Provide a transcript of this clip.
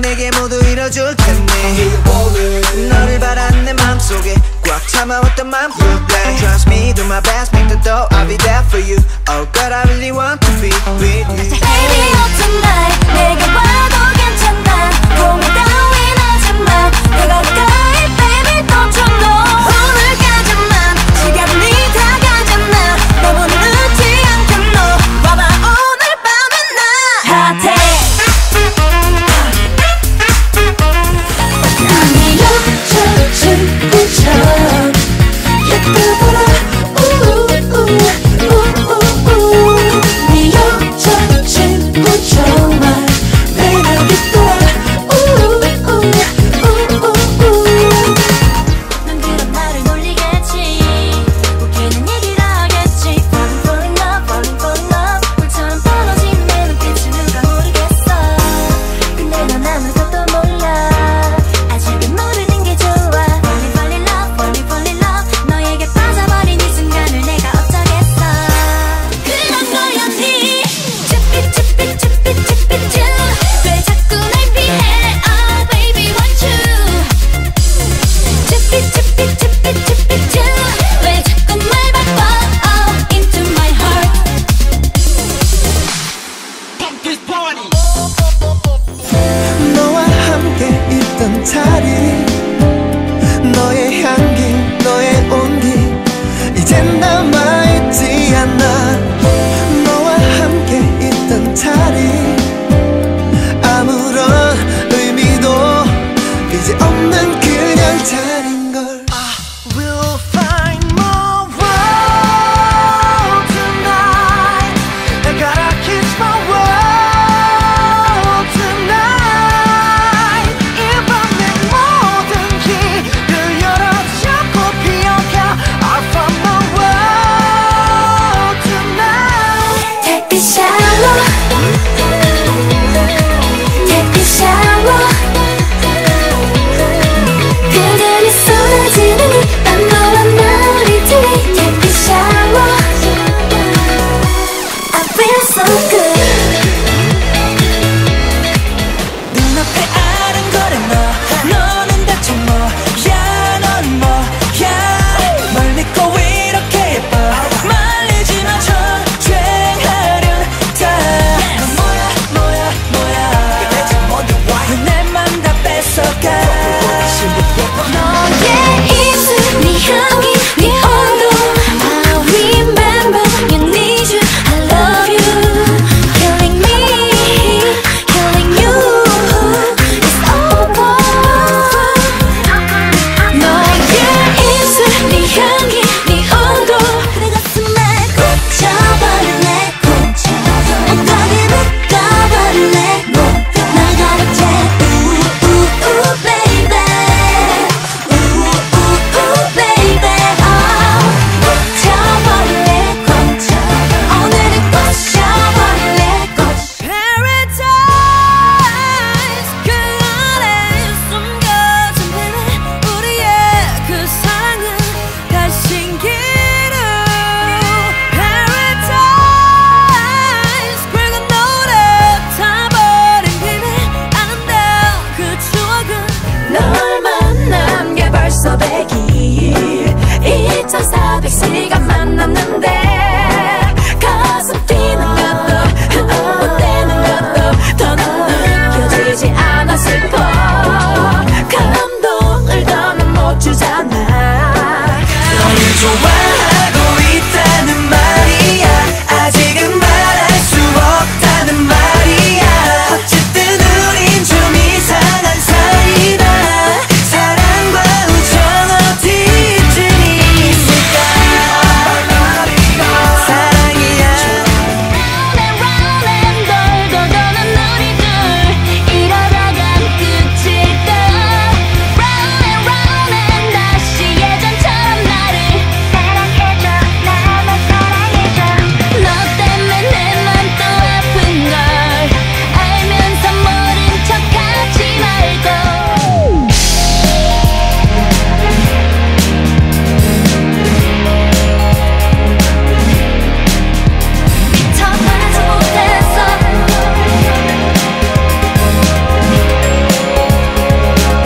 내게 모두 이뤄줄 너를 바란 내 맘속에 꽉 참아왔던 맘 You Trust me, do my best, make the door I'll be there for you. Oh girl, I really want to be with you. touching.